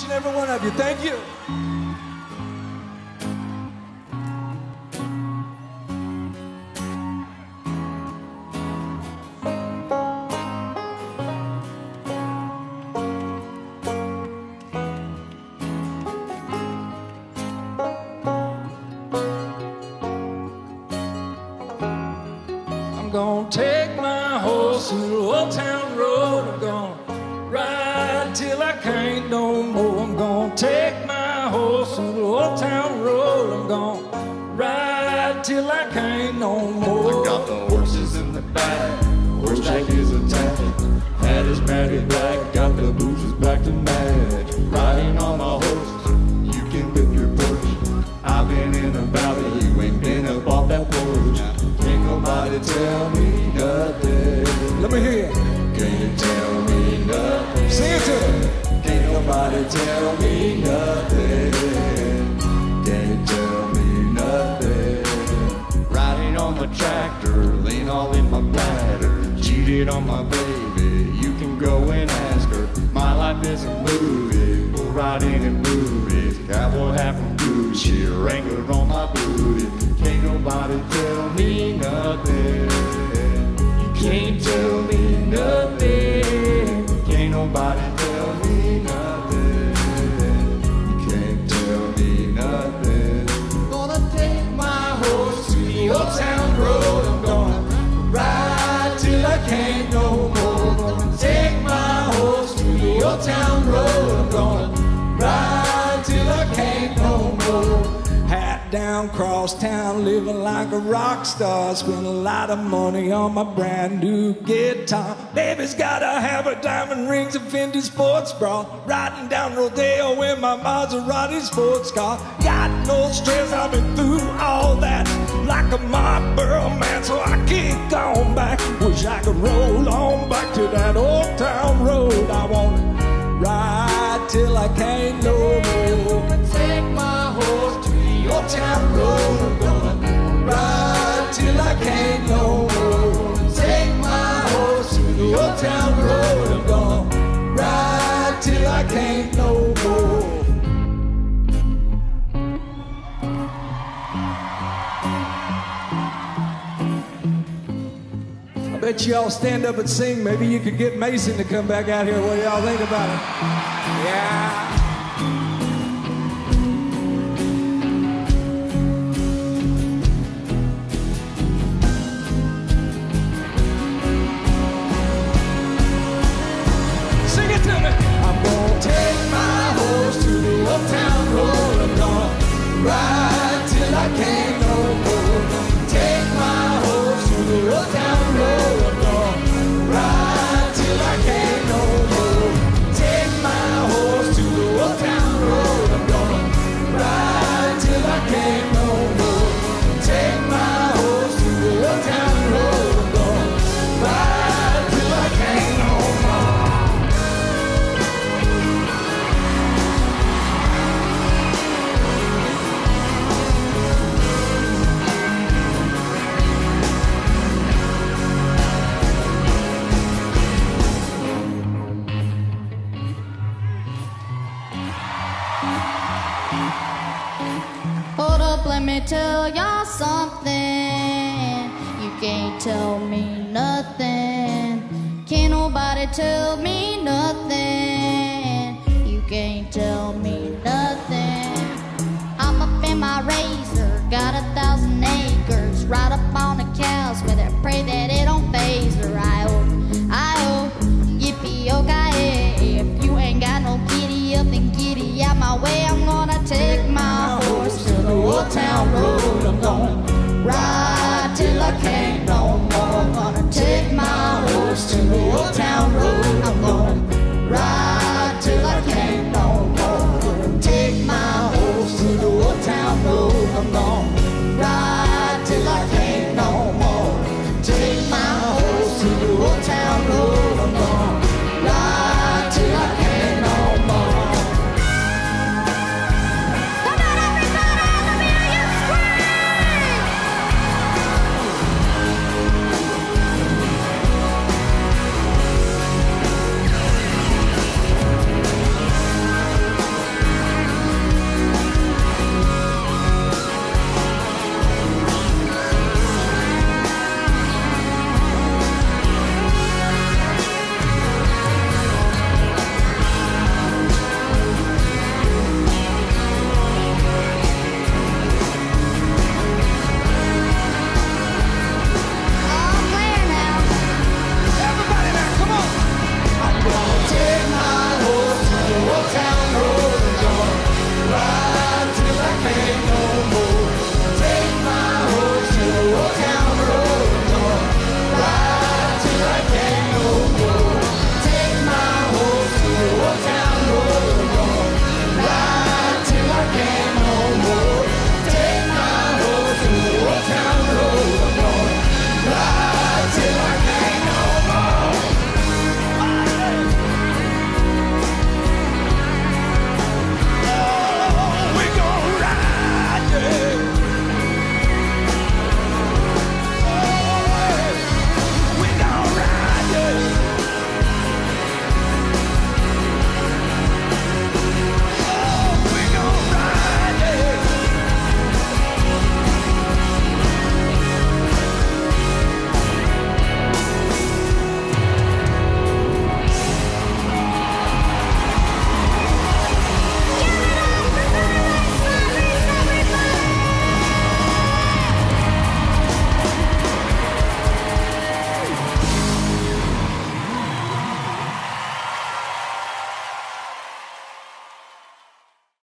each and every one of you. Thank you. I'm gonna take my horse the old town road. Tell me nothing. Let me hear you. Can't you tell me nothing. Sing it to me. Can't nobody tell me nothing. Can't tell me nothing. Riding on the tractor, lean all in my bladder. Cheated on my baby, you can go and ask her. My life is a movie, we'll ride in in movies. Cowboy hat from Gucci, Wrangler on my booty. Can't nobody tell me nothing. You can't tell me nothing. Can't nobody tell me nothing. You can't tell me nothing. Gonna take my horse to the old town road. I'm gonna ride till I can't no more. Gonna take my horse to the old town Hat down, cross town, living like a rock star. Spend a lot of money on my brand new guitar. Baby's gotta have her diamond rings and Fendi sports bra. Riding down Rodeo in my Maserati sports car. Got no stress, I've been through all that. Like a Marlboro bet you all stand up and sing. Maybe you could get Mason to come back out here. What do y'all think about it? Yeah. Sing it to me. Up, let me tell y'all something. You can't tell me nothing. Can't nobody tell me nothing. You can't tell me nothing. I'm up in my razor, got a thousand acres. Right up on the cows with it, pray that it don't phase her. I hope, I hope, yippee okay. If you ain't got no giddy up, then giddy out my way.